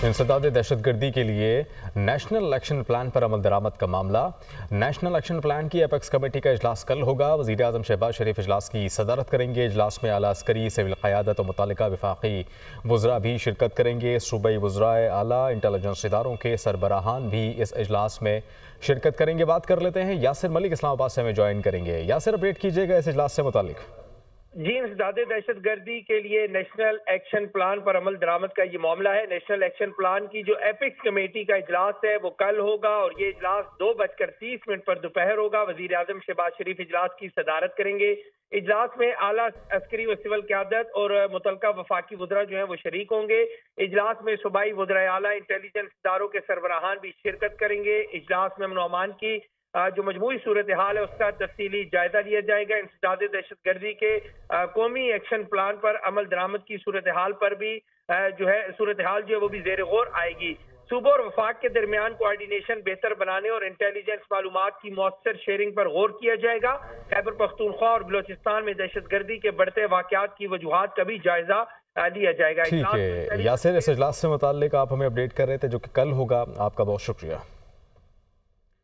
इंसदाद दहशत गर्दी के लिए नेशनल इलेक्शन प्लान पर अमल दरामद का मामला। नेशनल इलेक्शन प्लान की अपेक्स कमेटी का अजलास कल होगा। वजी अजम शहबाज शरीफ अजलास की सदारत करेंगे। अजलास में आला अस्करी, सिविल क़्यादत और मुतल विफाकी वज्रा भी शिरकत करेंगे। सूबई वज्रा आला इंटेलिजेंस इदारों के सरबराहान भी इस अजलास में शिरकत करेंगे। बात कर लेते हैं यासिर मलिक इस्लामाबाद से हमें ज्वाइन करेंगे। यासिर, अपडेट कीजिएगा इस अजलास से मुतालिक। जी इंसदाद दहशत गर्दी के लिए नेशनल एक्शन प्लान पर अमल दरामद का ये मामला है। नेशनल एक्शन प्लान की जो एपिक्स कमेटी का इजलास है, वो कल होगा और ये इजलास दो बजकर तीस मिनट पर दोपहर होगा। वज़ीर आज़म शहबाज शरीफ इजलास की सदारत करेंगे। इजलास में आला अस्करी व सिविल क्यादत और मुतल वफाकी वजरा जो है, वो शरीक होंगे। इजलास में सूबाई वजरा आला इंटेलिजेंस इदारों के सरबराहान भी शिरकत करेंगे। इजलास में अमन अमान की जो मजमू सूरत हाल है उसका तफसीली जायजा लिया जाएगा इंसदाद दहशत गर्दी के कौमी एक्शन प्लान पर अमल दरामद की सूरत हाल पर भी जो है सूरत हाल जो है वो भी जेर गौर आएगी। सूबा और वफाक के दरमियान कोऑर्डिनेशन बेहतर बनाने और इंटेलिजेंस मालूम की मौसर शेयरिंग पर गौर किया जाएगा। खैबर पख्तूनख्वा और बलोचिस्तान में दहशत गर्दी के बढ़ते वाकत की वजूहत का भी जायजा लिया जाएगा। ठीक है। यासिर इस इजलास से मुतालिक आप हमें अपडेट कर रहे थे जो कि कल होगा। आपका बहुत शुक्रिया।